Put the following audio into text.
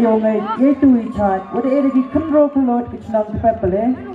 jongen, jongen, je doe iets hard. Wordt de energie control verloren, ik snap de peppel, hè?